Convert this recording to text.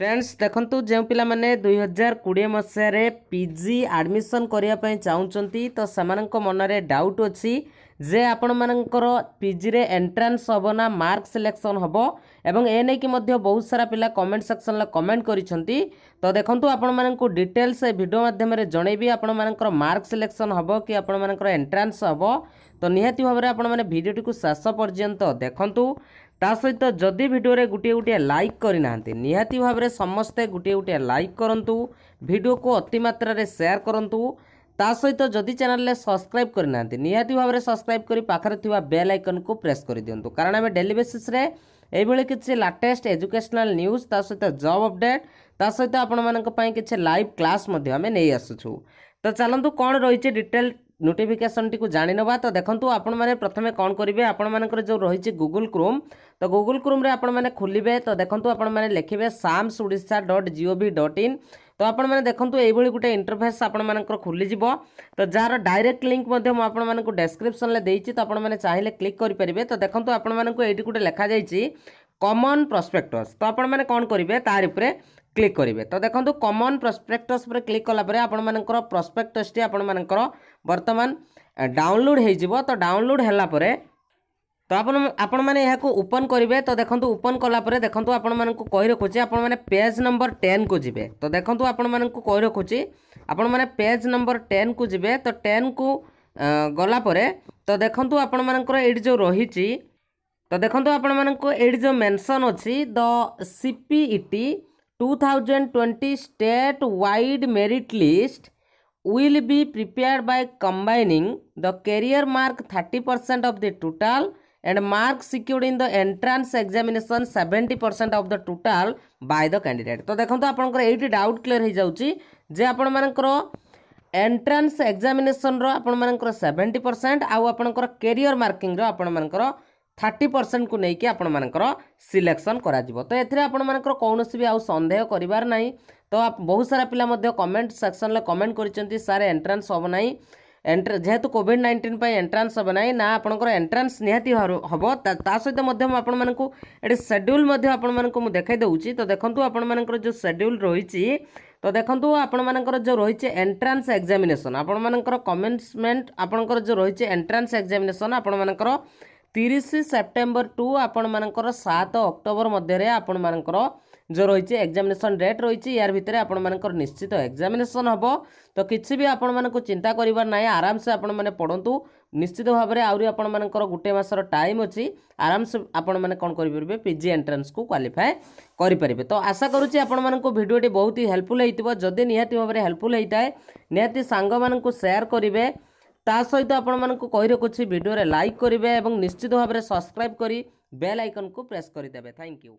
friends ଦେଖନ୍ତୁ ଯେଉଁ ପିଲାମାନେ ଦୁଇ ହଜାର କୋଡ଼ିଏ ମସିହାରେ ପି ଜି ଆଡ଼ମିସନ୍ କରିବା ପାଇଁ ଚାହୁଁଛନ୍ତି ତ ସେମାନଙ୍କ ମନରେ ଡାଉଟ୍ ଅଛି ଯେ ଆପଣମାନଙ୍କର ପିଜିରେ ଏଣ୍ଟ୍ରାନ୍ସ ହେବ ନା ମାର୍କ ସିଲେକ୍ସନ୍ ହେବ ଏବଂ ଏ ନେଇକି ମଧ୍ୟ ବହୁତ ସାରା ପିଲା କମେଣ୍ଟ ସେକ୍ସନ୍ରେ କମେଣ୍ଟ କରିଛନ୍ତି ତ ଦେଖନ୍ତୁ ଆପଣମାନଙ୍କୁ ଡିଟେଲ୍ସ ଏ ଭିଡ଼ିଓ ମାଧ୍ୟମରେ ଜଣେଇବି ଆପଣମାନଙ୍କର ମାର୍କ ସିଲେକ୍ସନ୍ ହେବ କି ଆପଣମାନଙ୍କର ଏଣ୍ଟ୍ରାନ୍ସ ହେବ ତ ନିହାତି ଭାବରେ ଆପଣମାନେ ଭିଡ଼ିଓଟିକୁ ଶେଷ ପର୍ଯ୍ୟନ୍ତ ଦେଖନ୍ତୁ ତା ସହିତ ଯଦି ଭିଡ଼ିଓରେ ଗୋଟିଏ ଗୋଟିଏ ଲାଇକ୍ କରିନାହାନ୍ତି ନିହାତି ଭାବରେ ସମସ୍ତେ ଗୋଟିଏ ଗୋଟିଏ ଲାଇକ୍ କରନ୍ତୁ ଭିଡ଼ିଓକୁ ଅତିମାତ୍ରାରେ ସେୟାର କରନ୍ତୁ ତା ସହିତ ଯଦି ଚ୍ୟାନେଲରେ ସବସ୍କ୍ରାଇବ୍ କରିନାହାନ୍ତି ନିହାତି ଭାବରେ ସବସ୍କ୍ରାଇବ୍ କରି ପାଖରେ ଥିବା ବେଲ୍ ଆଇକନ୍କୁ ପ୍ରେସ୍ କରିଦିଅନ୍ତୁ କାରଣ ଆମେ ଡେଲି ବେସିସ୍ରେ ଏଇଭଳି କିଛି ଲାଟେଷ୍ଟ ଏଜୁକେସନାଲ୍ ନ୍ୟୁଜ୍ ତା ସହିତ ଜବ୍ ଅପଡ଼େଟ୍ ତା ସହିତ ଆପଣମାନଙ୍କ ପାଇଁ କିଛି ଲାଇଭ୍ କ୍ଲାସ୍ ମଧ୍ୟ ଆମେ ନେଇ ଆସୁଛୁ ତ ଚାଲନ୍ତୁ କ'ଣ ରହିଛି ଡିଟେଲ୍ নোটিফিকেসনটি জাণিনবা তো দেখুন আপনার প্রথমে কম করবে আপনার যে রয়েছে গুগল ক্রোম তো গুগল ক্রোম্রে আপনার খোলবে তো দেখুন আপনার লিখবে SAMS Odisha dot G O V dot in তো আপনার দেখুন এইভাবে গোটে ইন্টরফেস আপনার খোলিযোগ তো যার ডাইরেক্ট লিঙ্ক আপনার ডেসক্রিপশনলে দিয়েছি তো আপনার চাইলে ক্লিক করে পেবে তো দেখুন আপনার এইটি গোটে লেখা যাই কমন প্রসপেক্টস তো আপনার কম করবে তার উপরে କ୍ଲିକ୍ କରିବେ ତ ଦେଖନ୍ତୁ କମନ୍ ପ୍ରସ୍ପେକ୍ଟସ୍ ଉପରେ କ୍ଲିକ୍ କଲାପରେ ଆପଣମାନଙ୍କର ପ୍ରସ୍ପେକ୍ଟସ୍ଟି ଆପଣମାନଙ୍କର ବର୍ତ୍ତମାନ ଡାଉନଲୋଡ଼୍ ହୋଇଯିବ ତ ଡାଉନଲୋଡ଼୍ ହେଲା ପରେ ତ ଆପଣ ଆପଣମାନେ ଏହାକୁ ଓପନ୍ କରିବେ ତ ଦେଖନ୍ତୁ ଓପନ୍ କଲାପରେ ଦେଖନ୍ତୁ ଆପଣମାନଙ୍କୁ କହି ରଖୁଛି ଆପଣମାନେ ପେଜ୍ ନମ୍ବର ଟେନ୍କୁ ଯିବେ ତ ଦେଖନ୍ତୁ ଆପଣମାନଙ୍କୁ କହି ରଖୁଛି ଆପଣମାନେ ପେଜ୍ ନମ୍ବର ଟେନ୍କୁ ଯିବେ ତ ଟେନ୍କୁ ଗଲାପରେ ତ ଦେଖନ୍ତୁ ଆପଣମାନଙ୍କର ଏଇଠି ଯେଉଁ ରହିଛି ତ ଦେଖନ୍ତୁ ଆପଣମାନଙ୍କୁ ଏଇଠି ଯେଉଁ ମେନ୍ସନ୍ ଅଛି the CPET 2020 state wide merit list will be prepared by combining the career mark 30% of the total and mark secured in the entrance examination 70% of the total by the candidate তো দেখন্তু আপনকৰ এইটি doubt ক্লিयर হৈ যাউচি যে আপনমানকৰ entrance এক্সামিনেসনর আপনার seventy percent আপনার কেরিয়র মার্কিংর আপনার thirty ପରସେଣ୍ଟକୁ ନେଇକି ଆପଣମାନଙ୍କର selection କରାଯିବ ତ ଏଥିରେ ଆପଣମାନଙ୍କର କୌଣସି ବି ଆଉ ସନ୍ଦେହ କରିବାର ନାହିଁ ତ ବହୁତ ସାରା ପିଲା ମଧ୍ୟ କମେଣ୍ଟ ସେକ୍ସନ୍ରେ କମେଣ୍ଟ କରିଛନ୍ତି ସାର୍ ଏଣ୍ଟ୍ରାନ୍ସ ହେବ ନାହିଁ ଏଣ୍ଟ୍ରା ଯେହେତୁ କୋଭିଡ଼ ନାଇଣ୍ଟିନ୍ ପାଇଁ ଏଣ୍ଟ୍ରାନ୍ସ ହେବ ନାହିଁ ନା ଆପଣଙ୍କର ଏଣ୍ଟ୍ରାନ୍ସ ନିହାତି ହେବ ତା ସହିତ ମଧ୍ୟ ମୁଁ ଆପଣମାନଙ୍କୁ ଏଠି ସେଡ୍ୟୁଲ୍ ମଧ୍ୟ ଆପଣମାନଙ୍କୁ ମୁଁ ଦେଖାଇ ଦେଉଛି ତ ଦେଖନ୍ତୁ ଆପଣମାନଙ୍କର ଯେଉଁ ସେଡ୍ୟୁଲ୍ ରହିଛି ତ ଦେଖନ୍ତୁ ଆପଣମାନଙ୍କର ଯେଉଁ ରହିଛି ଏଣ୍ଟ୍ରାନ୍ସ ଏକ୍ଜାମିନେସନ୍ ଆପଣମାନଙ୍କର କମେନ୍ସମେଣ୍ଟ ଆପଣଙ୍କର ଯେଉଁ ରହିଛି ଏଣ୍ଟ୍ରାନ୍ସ ଏକ୍ଜାମିନେସନ୍ ଆପଣମାନଙ୍କର তিরিশ সেপ্টেম্বর টু আপনার সাত অক্টোবর মধ্যে আপনার যে রয়েছে এক্সামিনেসন ডেট রয়েছে ইয়ার ভিতরে আপনার নিশ্চিত এক্সামিনেসন হব তো কিছু বি আপনার চিন্তা করবার না আরামসে আপনার পড়ু নিশ্চিত ভাবে আহরি আপনার গোটে মাসর টাইম অছি আরামসে আপনার কম করে পিজি এন্ট্রান্স কু ক্বালিফাই করে পারে তো আশা করছি আপনার ভিডিওটি বহুত হেল্পফুল হয়ে যদি নিহতি ভাবে হেল্পফুল হয়ে থাকে নিহতি সাংগ মানুষ সেয়ার করবে ତା ସହିତ ଆପଣମାନଙ୍କୁ କହି ରଖୁଛି ଭିଡ଼ିଓରେ ଲାଇକ୍ କରିବେ ଏବଂ ନିଶ୍ଚିତ ଭାବରେ ସବସ୍କ୍ରାଇବ୍ କରି ବେଲ୍ ଆଇକନ୍କୁ ପ୍ରେସ୍ କରିଦେବେ ଥ୍ୟାଙ୍କ ୟୁ